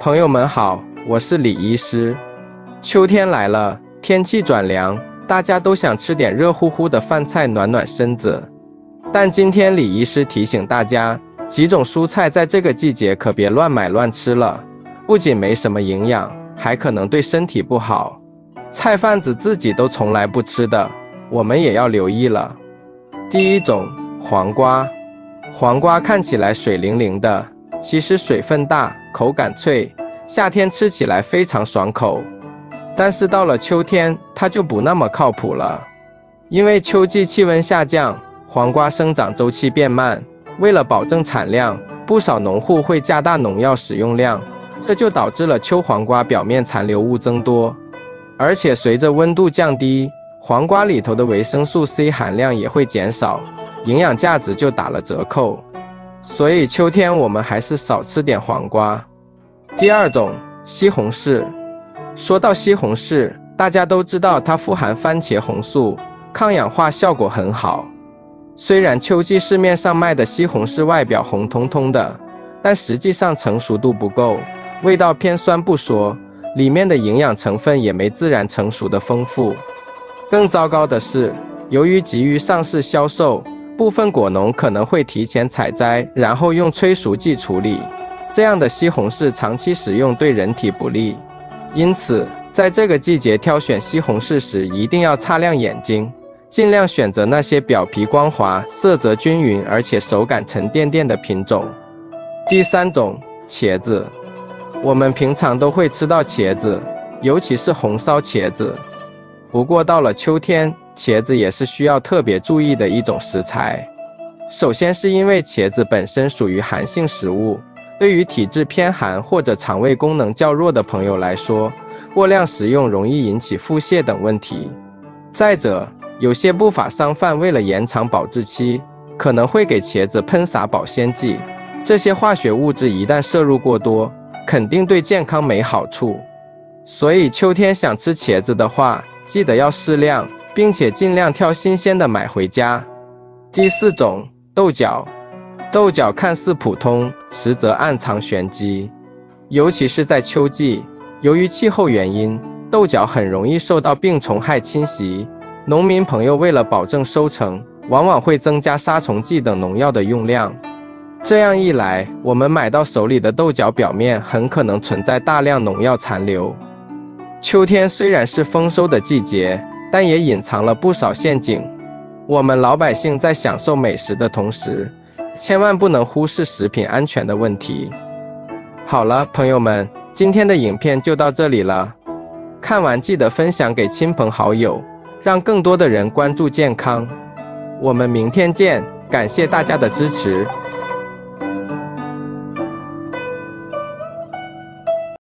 朋友们好，我是李医师。秋天来了，天气转凉，大家都想吃点热乎乎的饭菜暖暖身子。但今天李医师提醒大家，几种蔬菜在这个季节可别乱买乱吃了，不仅没什么营养，还可能对身体不好。菜贩子自己都从来不吃的，我们也要留意了。第一种，黄瓜。黄瓜看起来水灵灵的，其实水分大，口感脆，夏天吃起来非常爽口。但是到了秋天，它就不那么靠谱了，因为秋季气温下降，黄瓜生长周期变慢。为了保证产量，不少农户会加大农药使用量，这就导致了秋黄瓜表面残留物增多。而且随着温度降低，黄瓜里头的维生素 C 含量也会减少。营养价值就打了折扣，所以秋天我们还是少吃点黄瓜。第二种，西红柿。说到西红柿，大家都知道它富含番茄红素，抗氧化效果很好。虽然秋季市面上卖的西红柿外表红彤彤的，但实际上成熟度不够，味道偏酸不说，里面的营养成分也没自然成熟的丰富。更糟糕的是，由于急于上市销售。部分果农可能会提前采摘，然后用催熟剂处理，这样的西红柿长期使用对人体不利。因此，在这个季节挑选西红柿时，一定要擦亮眼睛，尽量选择那些表皮光滑、色泽均匀，而且手感沉甸甸的品种。第三种，茄子。我们平常都会吃到茄子，尤其是红烧茄子。不过到了秋天，茄子也是需要特别注意的一种食材。首先是因为茄子本身属于寒性食物，对于体质偏寒或者肠胃功能较弱的朋友来说，过量食用容易引起腹泻等问题。再者，有些不法商贩为了延长保质期，可能会给茄子喷洒保鲜剂，这些化学物质一旦摄入过多，肯定对健康没好处。所以秋天想吃茄子的话，记得要适量。并且尽量挑新鲜的买回家。第四种豆角，豆角看似普通，实则暗藏玄机。尤其是在秋季，由于气候原因，豆角很容易受到病虫害侵袭。农民朋友为了保证收成，往往会增加杀虫剂等农药的用量。这样一来，我们买到手里的豆角表面很可能存在大量农药残留。秋天虽然是丰收的季节。但也隐藏了不少陷阱。我们老百姓在享受美食的同时，千万不能忽视食品安全的问题。好了，朋友们，今天的影片就到这里了。看完记得分享给亲朋好友，让更多的人关注健康。我们明天见，感谢大家的支持。